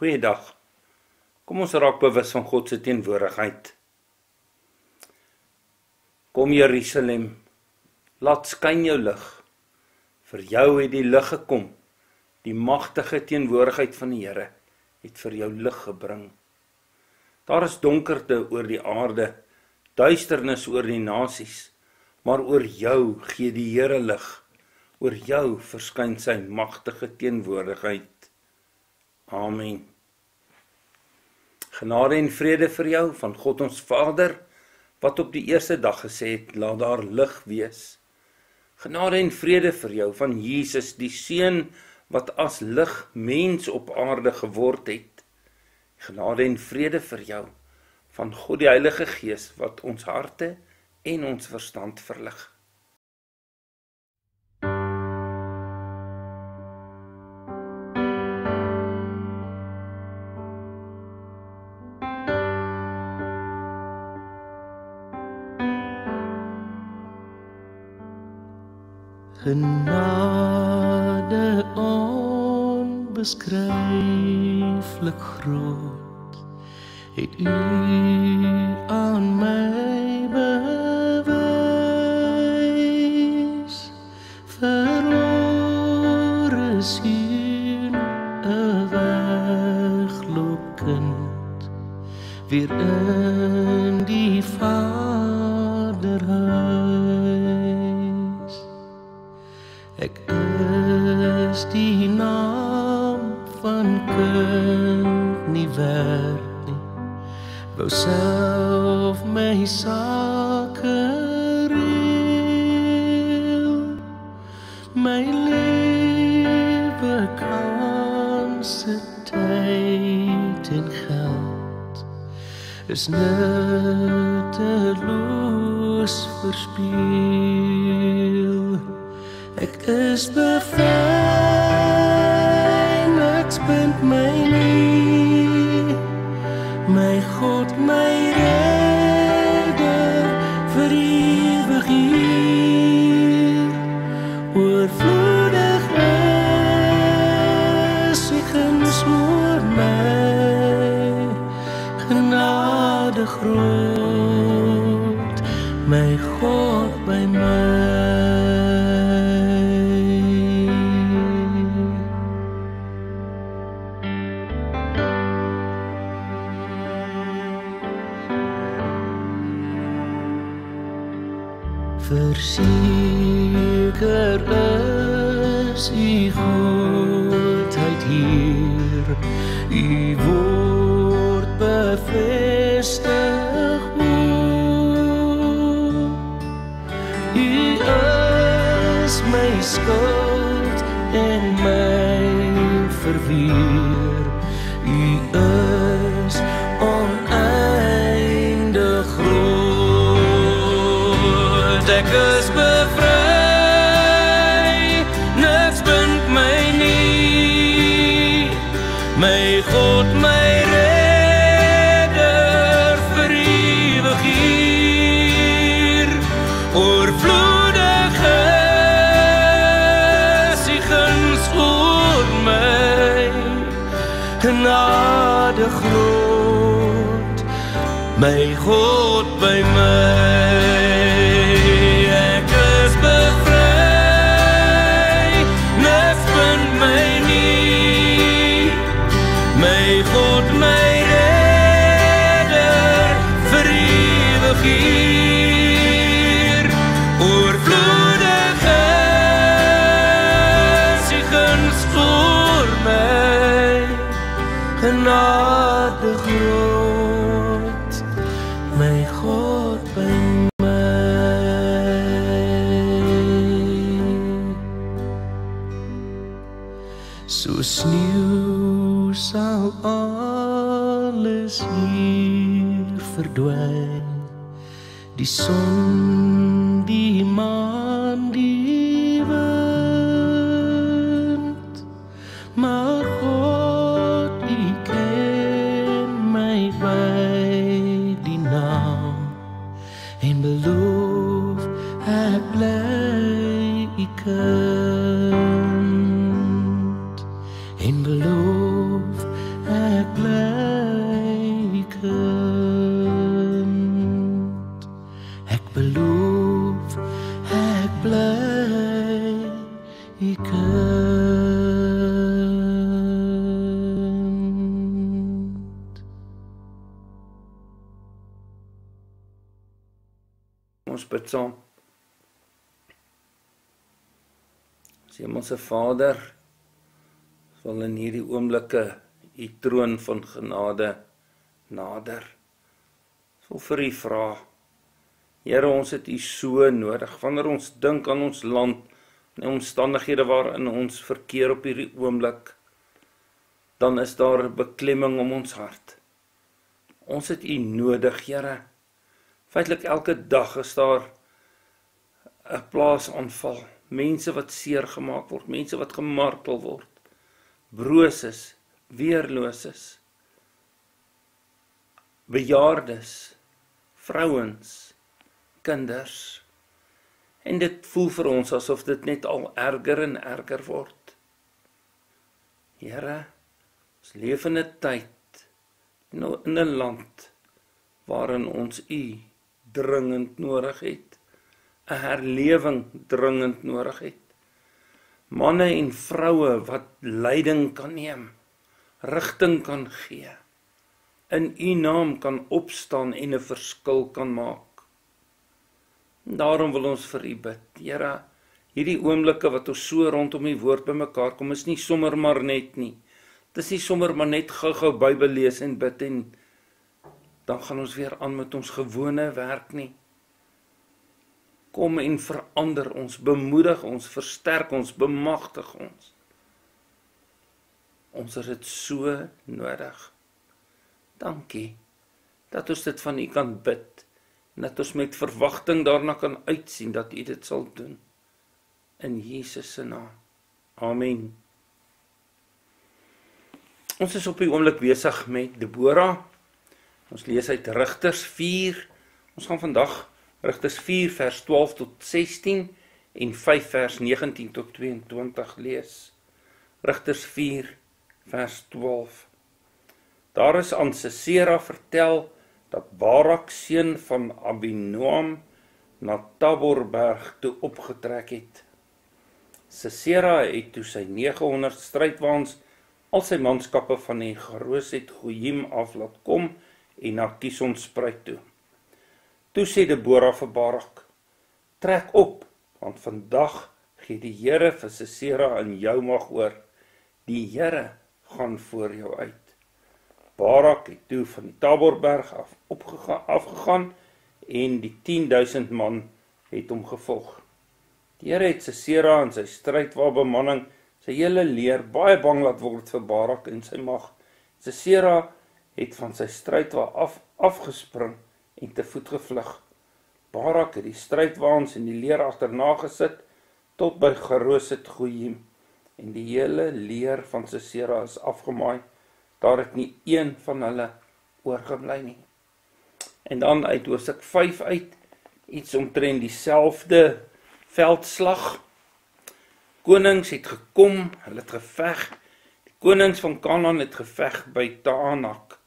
Goeiedag. Kom ons raak bewus van God se teenwoordigheid. Kom Jerusalem, laat skyn jou lig. Vir jou het die lig gekom. Die magtige teenwoordigheid van die Here het vir jou lig gebring. Daar is donkerte oor die aarde, duisternis oor die nasies, maar oor jou gee die Here lig. Oor jou verskyn sy magtige teenwoordigheid. Amen. Genade en vrede vir jou van God ons Vader wat op die eerste dag gesê het laat daar lig wees. Genade en vrede vir jou van Jesus die seun wat as lig mens op aarde geword het. Genade en vrede vir jou van God die Heilige Gees wat ons harte en ons verstand verlig. Genade onbeskryflik groot het u aan my bewys. Verlore sien 'n wegloop kind weer in Wou self my sake reel My lewe kanse tyd en geld Is nutteloos verspiel Ek is bevry, groot, my God by my. Verseker groot. Ek Genade groot, my God by my. So sneeuw sal alles hier verdwyn. Die son, en beloof ek bly Hemelse Vader, wil in hierdie oomblikke u troon van genade nader. Wil vir u vra. Here, ons het u so nodig. Wanneer ons dink aan ons land en omstandighede waarin ons verkeer op hierdie oomblik, dan is daar 'n beklemming om ons hart. Ons het u nodig, Here. Feitelik elke dag is daar 'n plaasaanval mense wat seer gemaak word, mense wat gemartel word, weerloos is, bejaardes, vrouens, kinders. En dit voel vir ons asof dit net al erger en erger word. Here, ons leef in 'n tyd in 'n land waarin ons U dringend nodig het. 'n herlewing dringend nodig het. Manne en vroue wat leiding kan neem, rigting kan gee. In U naam kan opstaan en 'n verskil kan maak. Daarom wil ons vir U bid. Here, hierdie oomblikke wat ons so rondom U woord bymekaar kom, is nie sommer maar net nie. Dis nie sommer maar net gou-gou Bybel lees en bid en dan gaan ons weer aan met ons gewone werk nie kom en verander ons, bemoedig ons, versterk ons, bemagtig ons. Ons het dit so nodig. Dankie dat ons dit van U kan bid en dat ons met verwagting daarna kan uitsien dat U dit sal doen. In Jesus se naam. Amen. Ons is op die oomblik besig met Debora. Ons lees uit Rigters 4. Ons gaan vandag Rigters 4 vers 12 tot 16 en 5 vers 19 tot 22 lees. Rigters 4 vers 12. Daar is aan Sisera vertel dat Barak seun van Abinoam na Taborberg toe opgetrek het. Sisera het toe sy 900 strydwaans al sy manskappe van die Geroset Goyim af laat kom en na Kison spruit toe. Toe sê Debora vir Barak: "Trek op, want vandag gee die Here vir Sisera in jou mag oor. Die Here gaan voor jou uit." Barak het toe van die Taborberg af opgegaan afgegaan en die 10000 man het hom gevolg. Die Here het Sisera en sy strydwa bemanning, sy hele leer baie bang laat word vir Barak en sy mag. Sisera het van sy strydwa af afgespring en te voet gevlug. Barak het die strydwaans en die leer agterna gesit tot by Geroset Goyim en die hele leer van Sisera is afgemaai. Daar het nie een van hulle oorgebly nie. En dan uit Hosea 5 uit iets omtrent dieselfde veldslag. Konings het gekom, hulle het geveg. Die konings van Kanaan het geveg by Taanak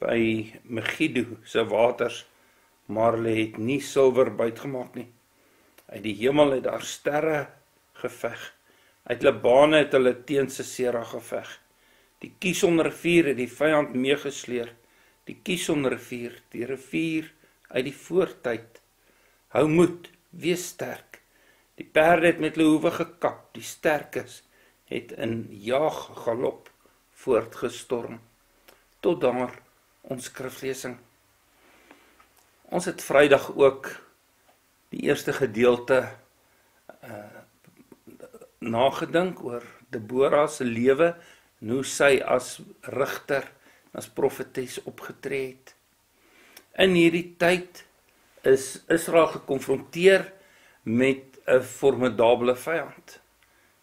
by Megiddo se waters, maar hulle het nie silwer bytgemaak nie. Uit die hemel het daar sterre geveg. Uit Libane het hulle teen Sisera geveg. Die Kison rivier het die vyand meegesleer. Die Kison rivier, die rivier uit die voortyd. Hou moed, wees sterk. Die perde het met hulle hoewe gekap, die sterkes het in jag galop voortgestorm tot daar ons skriflesing. Ons het Vrydag ook die eerste gedeelte uh nagedink oor Debora se lewe en hoe sy as rigter as profetes opgetree het. In hierdie tyd is Israel gekonfronteer met 'n formidable vyand,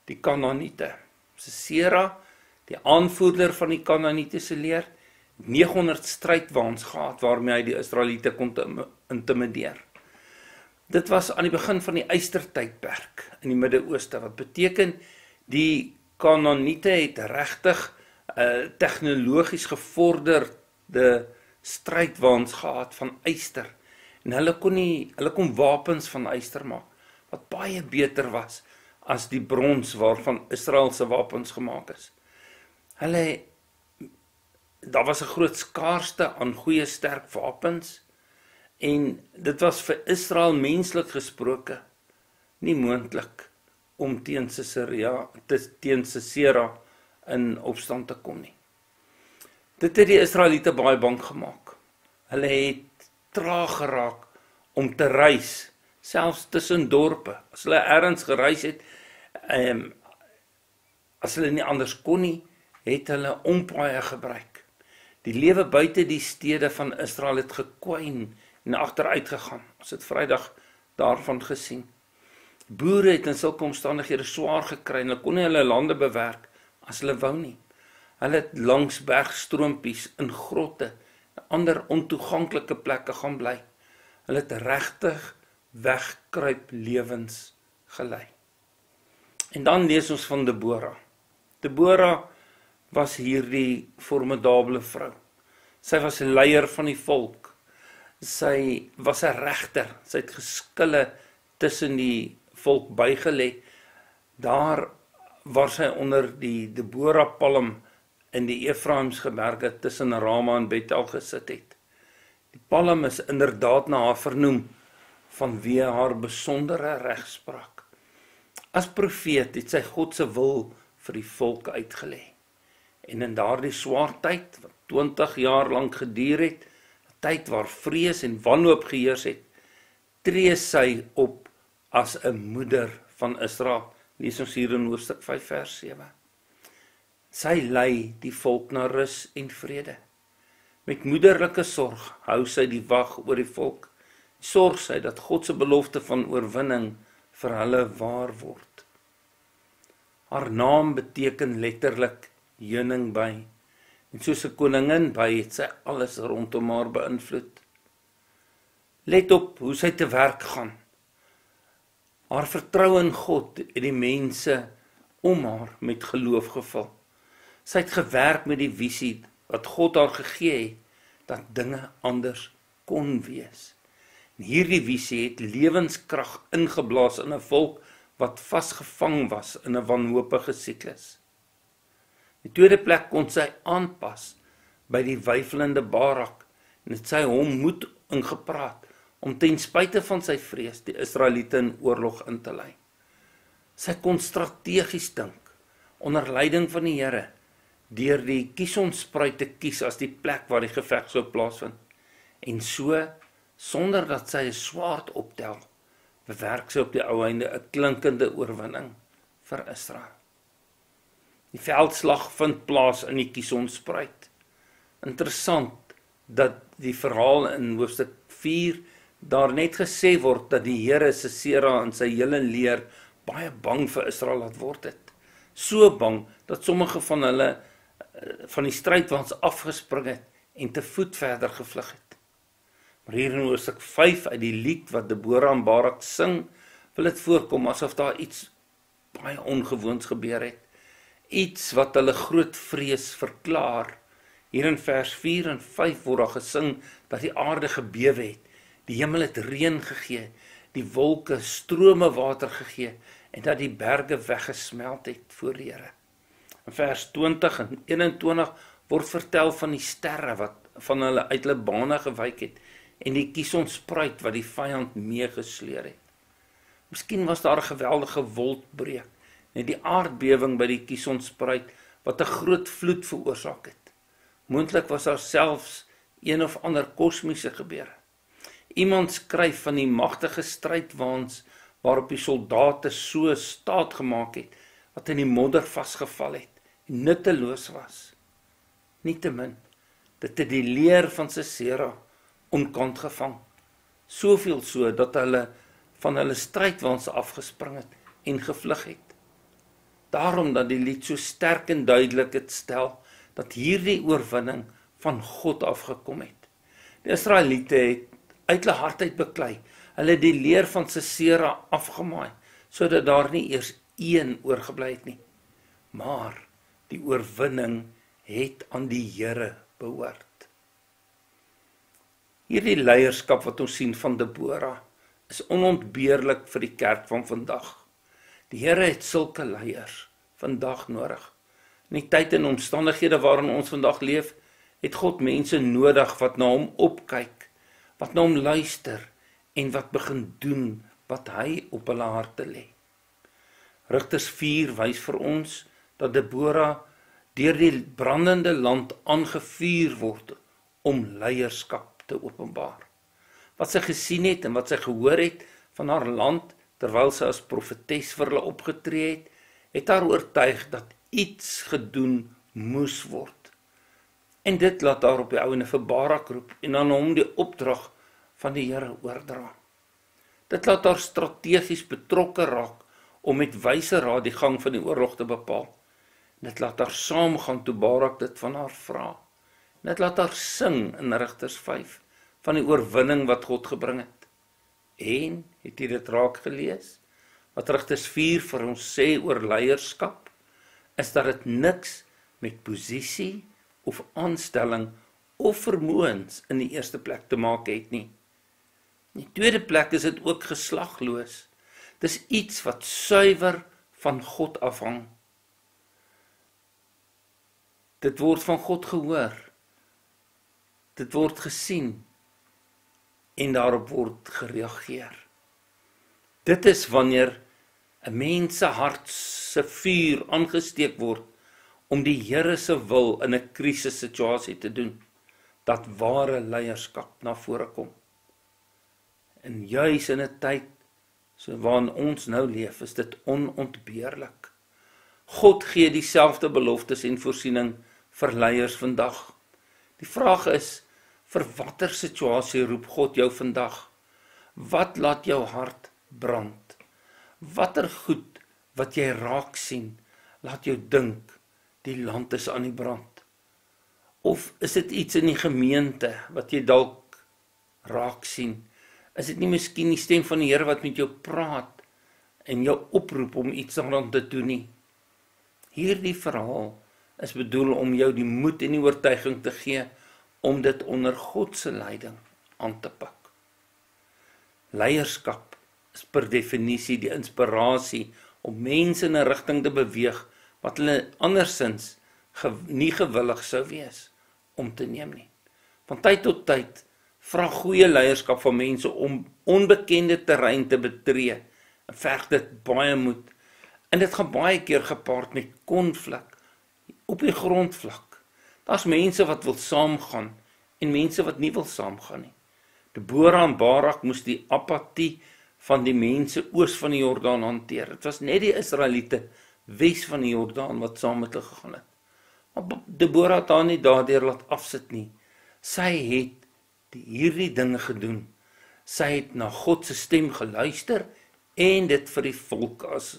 die Kanaaniete. Sisera, die aanvoerder van die Kanaanietiese leer, 900 strydwaans gehad waarmee hy die Israeliete kon intimideer. Dit was aan die begin van die Eystertydperk in die Midde-Ooste wat beteken die Kanaaniete het regtig 'n uh, eh, tegnologies gevorderde strydwaans gehad van yster en hulle kon nie hulle kon wapens van yster maak wat baie beter was as die brons waarvan Israel se wapens gemaak is. Hulle daar was 'n groot skaarste aan goeie sterk wapens En dit was vir Israel menslik gesproke nie moontlik om teen Sisera teen Sisera in opstand te kom nie. Dit het die Israeliete baie bang gemaak. Hulle het traag geraak om te reis, selfs tussen dorpe. As hulle ergens gereis het, ehm um, as hulle nie anders kon nie, het hulle ompaaie gebruik. Die lewe buite die stede van Israel het gekwyn en agteruit gegaan. Ons het Vrydag daarvan gesien. Boere het in sulke omstandighede swaar gekry en hulle kon nie hulle lande bewerk as hulle wou nie. Hulle het langs bergstroompies in grotte, ander ontoeganklike plekke gaan bly. Hulle het regtig wegkruip lewens gelei. En dan lees ons van Debora. Debora was hierdie formidable vrou. Sy was 'n leier van die volk. Sy was 'n regter. Sy het geskille tussen die volk bygelê. Daar waar sy onder die Debora palm in die Efraimsgeberge tussen Rama en Bethel gesit het. Die palm is inderdaad na haar vernoem vanweë haar besondere regspraak. As profeet het sy God se wil vir die volk uitgelê. En in daardie swaar tyd wat 20 jaar lank geduur het, 'n tyd waar vrees en wanhoop geheers het, tree sy op as 'n moeder van Israel. Lees ons hier in Hoofstuk 5 vers 7. Sy lei die volk na rus en vrede. Met moederlike sorg hou sy die wag oor die volk. Sorg sy dat God se belofte van oorwinning vir hulle waar word. Haar naam beteken letterlik heuning by. En soos 'n koningin by het sy alles rondom haar beïnvloed. Let op hoe sy te werk gaan. Haar vertroue in God het die mense om haar met geloof gevul. Sy het gewerk met die visie wat God haar gegee het dat dinge anders kon wees. En hierdie visie het lewenskrag ingeblaas in 'n volk wat vasgevang was in 'n wanhoopige siklus. Die tweede plek kon sy aanpas by die weifelende Barak en dit sy hom moed ingepraat om ten spyte van sy vrees die Israeliete in oorlog in te lei. Sy kon strategies dink onder leiding van die Here deur die Kisonspruit te kies as die plek waar die geveg sou plaasvind. En so sonder dat sy 'n swaard optel, bewerk sy op die ou einde 'n klinkende oorwinning vir Israel. Die veldslag vind plaas in die Kisonspruit. Interessant dat die verhaal in hoofstuk daar net gesê word dat die Here se Sera en sy hele leer baie bang vir Israel laat word het. So bang dat sommige van hulle eh, van die stryd waans afgespring het en te voet verder gevlug het. Maar hier in Hoofstuk 5 uit die lied wat Deborah en Barak sing, wil dit voorkom asof daar iets baie ongewoons gebeur het. Iets wat hulle groot vrees verklaar. Hier in vers 4 en 5 word daar gesing dat die aarde gebewe het Die hemel het reën gegee, die wolke strome water gegee en dat die berge weggesmelt het voor die Here. In vers 20 en 21 word vertel van die sterre wat van hulle uit hulle bane gewyk het en die kiesonspruit wat die vyand meegesleer het. Miskien was daar 'n geweldige wolkbreek, net die aardbewing by die kiesonspruit wat 'n groot vloed veroorsaak het. Moontlik was daar selfs een of ander kosmiese gebeure. Iemand skryf van die magtige strydwaans waarop die soldate so staat gemaak het wat in die modder vasgeval het en nutteloos was. Nietemin dit het die leer van Sisera onkant gevang. Soveel so dat hulle van hulle strydwaans afgespring het en gevlug het. Daarom dat die lied so sterk en duidelik dit stel dat hierdie oorwinning van God afgekom het. Die Israeliete het uit hulle hart uit beklei. Hulle het die leer van Sisera afgemaai sodat daar nie eers een oorgebly het nie. Maar die oorwinning het aan die Here behoort. Hierdie leierskap wat ons sien van Deborah is onontbeerlik vir die kerk van vandag. Die Here het sulke leiers vandag nodig. In die tyd en omstandighede waarin ons vandag leef, het God mense nodig wat na hom opkyk wat na hom luister en wat begin doen wat hy op hulle harte lê. Rigters 4 wys vir ons dat Debora deur die brandende land aangevuur word om leierskap te openbaar. Wat sy gesien het en wat sy gehoor het van haar land terwyl sy as profetes vir hulle opgetree het, het haar oortuig dat iets gedoen moes word. En dit laat haar op die ouene vir Barak roep en aan hom die opdrag van die Here oordra. Dit laat haar strategies betrokke raak om met wyse raad die gang van die oorlog te bepaal. Dit laat haar saamgaan toe Barak dit van haar vra. Dit laat haar sing in Rigters 5 van die oorwinning wat God gebring het. En het jy dit raak gelees? Wat Rigters 4 vir ons sê oor leierskap is dat dit niks met posisie of aanstelling of vermoëns in die eerste plek te maak het nie. In die tweede plek is dit ook geslagloos. Dis iets wat suiwer van God afhang. Dit word van God gehoor. Dit word gesien en daarop word gereageer. Dit is wanneer 'n mens se hart se vuur aangesteek word om die Here se wil in 'n krisissituasie te doen dat ware leierskap na vore kom. En juis in 'n tyd so waarin ons nou leef, is dit onontbeerlik. God gee dieselfde beloftes en voorsiening vir leiers vandag. Die vraag is vir watter situasie roep God jou vandag? Wat laat jou hart brand? Watter goed wat jy raak sien, laat jou dink die land is aan die brand? Of is dit iets in die gemeente wat jy dalk raak sien? Is dit nie miskien die stem van die Here wat met jou praat en jou oproep om iets daaraan te doen nie? Hierdie verhaal is bedoel om jou die moed en die oortuiging te gee om dit onder God se leiding aan te pak. Leierskap is per definisie die inspirasie om mense in 'n rigting te beweeg wat hulle andersins ge, nie gewillig sou wees om te neem nie. Van tyd tot tyd vra goeie leierskap van mense om onbekende terrein te betree. En verg dit baie moed. En dit gaan baie keer gepaard met konflik op die grondvlak. Daar's mense wat wil saamgaan en mense wat nie wil saamgaan nie. Debora en Barak moes die apatie van die mense oos van die Jordaan hanteer. Dit was net die Israeliete wes van die Jordaan wat saam met hulle gegaan het. Maar Deborah het haar nie daardeur laat afsit nie. Sy het die hierdie dinge gedoen. Sy het na God se stem geluister en dit vir die volk as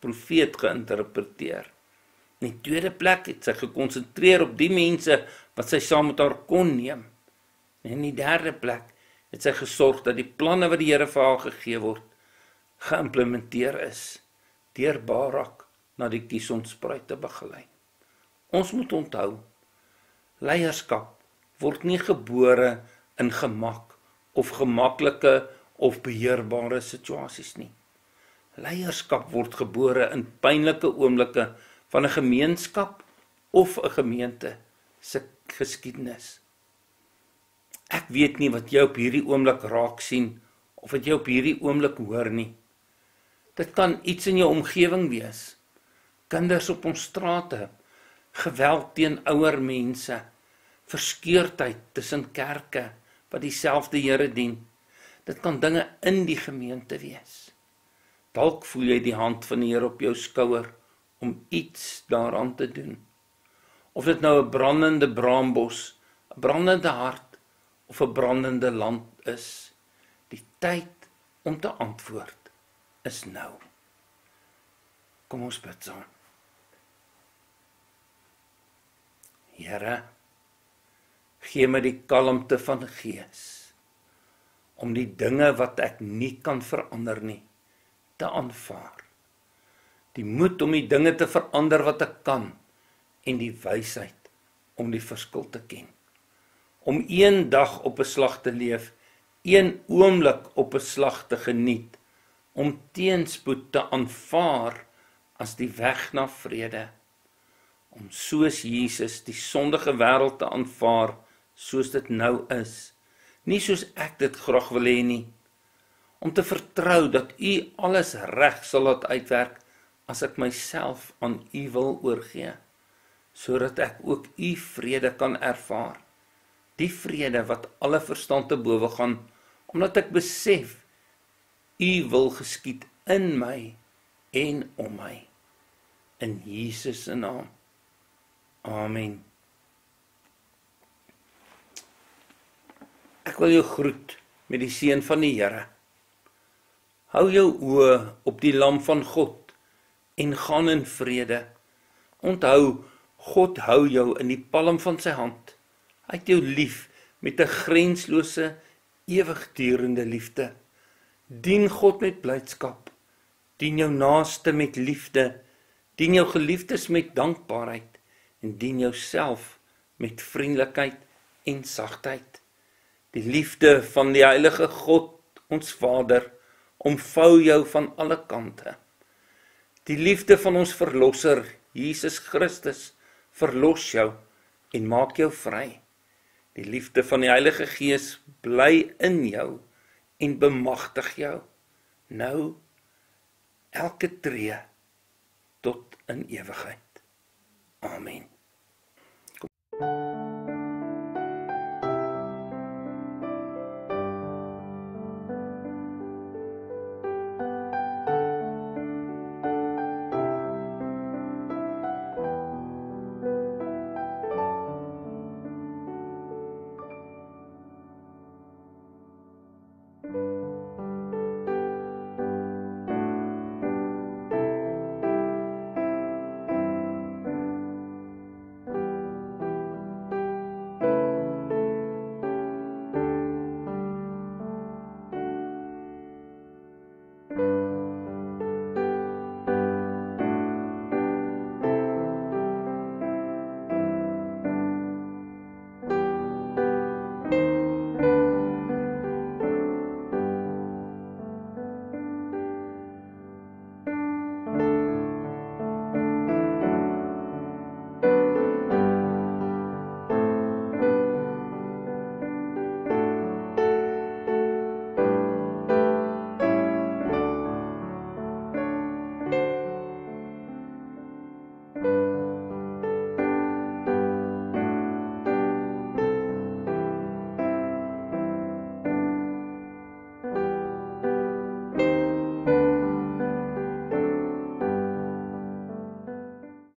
profeet geïnterpreteer. In die tweede plek het sy gekonsentreer op die mense wat sy saam met haar kon neem. En in die derde plek het sy gesorg dat die planne wat die Here vir haar gegee word geïmplementeer is deur Barak na die kiesonspruit te begelei. Ons moet onthou leierskap word nie gebore in gemak of gemaklike of beheerbare situasies nie. Leierskap word gebore in pynlike oomblikke van 'n gemeenskap of 'n gemeente se geskiedenis. Ek weet nie wat jy op hierdie oomblik raak sien of wat jy op hierdie oomblik hoor nie. Dit kan iets in jou omgewing wees kinders op ons strate, geweld teen ouer mense, verskeurdheid tussen kerke wat dieselfde Here dien. Dit kan dinge in die gemeente wees. Dalk voel jy die hand van die Here op jou skouer om iets daaraan te doen. Of dit nou 'n brandende braambos, 'n brandende hart of 'n brandende land is, die tyd om te antwoord is nou. Kom ons bid saam. Here gee my die kalmte van gees om die dinge wat ek nie kan verander nie te aanvaar. Die moed om die dinge te verander wat ek kan en die wysheid om die verskil te ken. Om een dag op 'n slag te leef, een oomblik op 'n slag te geniet, om teenspoed te aanvaar as die weg na vrede om soos Jesus die sondige wêreld te aanvaar soos dit nou is nie soos ek dit graag wil hê nie. Om te vertrou dat U alles reg sal laat uitwerk as ek myself aan U wil oorgee, sodat ek ook U vrede kan ervaar. Die vrede wat alle verstand te bowe gaan, omdat ek besef U wil geskied in my en om my. In Jesus se naam. Amen. Ek wil jou groet met die seën van die Here. Hou jou oë op die lam van God en gaan in vrede. Onthou, God hou jou in die palm van sy hand. Hy het jou lief met 'n grenslose, ewigdurende liefde. Dien God met blydskap. Dien jou naaste met liefde. Dien jou geliefdes met dankbaarheid en dien jouself met vriendelikheid en sagtheid. Die liefde van die heilige God, ons Vader, omvou jou van alle kante. Die liefde van ons verlosser, Jesus Christus, verlos jou en maak jou vry. Die liefde van die Heilige Gees bly in jou en bemagtig jou nou elke tree tot in ewigheid. Amen.